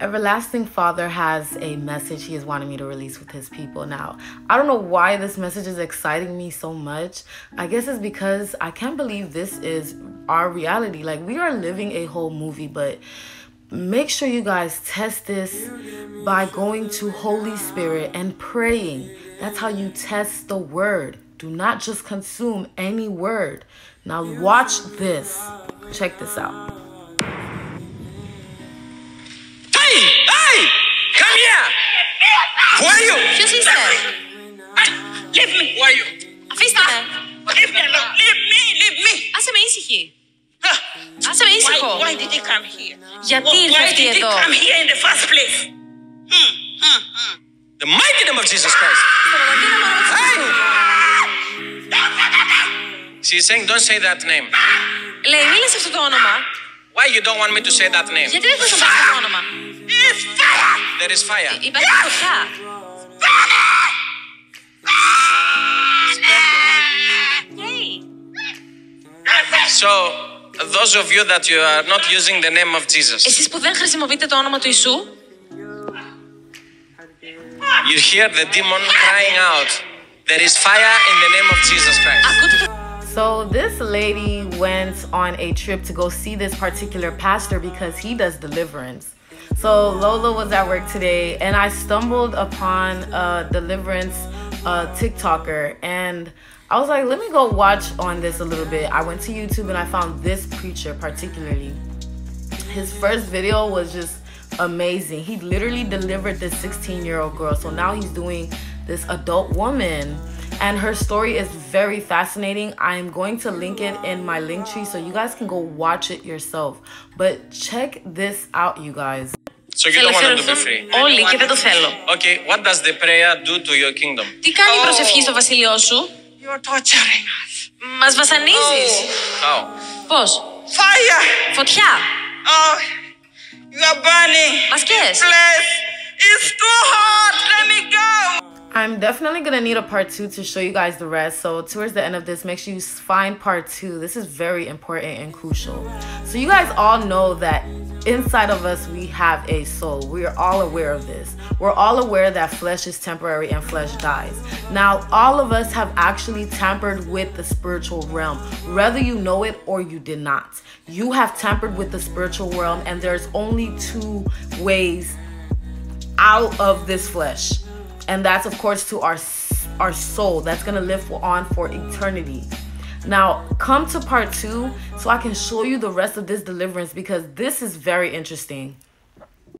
Everlasting Father has a message he is wanting me to release with his people. Now, I don't know why this message is exciting me so much. I guess it's because I can't believe this is our reality. Like, we are living a whole movie, but make sure you guys test this by going to Holy Spirit and praying. That's how you test the word. Do not just consume any word. Now, watch this. Check this out. Who are you? Ποιος είστε? Leave me. Who are you? Αφήστε με. Leave me alone. Leave me. Leave me. Άσε με ήσυχη. Huh. Άσε με ήσυχο. Why, why did he come here? Γιατί Why- ήρθε Why αυτή did he εδώ? come here in the first place? Hmm, hmm, hmm. The mighty name of Jesus Christ. Στο μοναδικό όνομα του Χριστού. She's saying, don't say that name. Λέει, μίλα σε αυτό το όνομα. Why you don't want me to say that name? Γιατί δεν θες να πεις αυτό το όνομα. It's fire. There is fire. Υπάρχει φωτιά. Hey. So, those of you that you are not using the name of Jesus, Εσείς που δεν χρησιμοποιείτε το όνομα του Ιησού, you hear the demon crying out, There is fire in the name of Jesus Christ. So this lady went on a trip to go see this particular pastor because he does deliverance. So Lola was at work today, and I stumbled upon a deliverance uh, TikToker, and I was like, let me go watch on this a little bit. I went to YouTube and I found this preacher particularly. His first video was just amazing. He literally delivered this 16 year old girl. So now he's doing this adult woman and her story is very fascinating. I am going to link it in my Linktree so you guys can go watch it yourself. But check this out, you guys. So you don't want to be free. Only, και δεν το θέλω. Okay, what does the prayer do to your kingdom? Τι κάνει προσευχή στο βασίλειό σου? You are torturing us. Μας βασανίζεις. How? Πώς? Fire. Φωτιά. Oh, you are burning. Μας καίς. Place is too hot. I'm definitely gonna need a part two to show you guys the rest. So towards the end of this, make sure you find part two. This is very important and crucial. So you guys all know that inside of us we have a soul. We are all aware of this. We're all aware that flesh is temporary and flesh dies. Now, all of us have actually tampered with the spiritual realm, whether you know it or you did not. You have tampered with the spiritual realm, and there's only two ways out of this flesh and that's of course to our our soul. That's gonna live on for eternity. Now come to part two so i can show you the rest of this deliverance because this is very interesting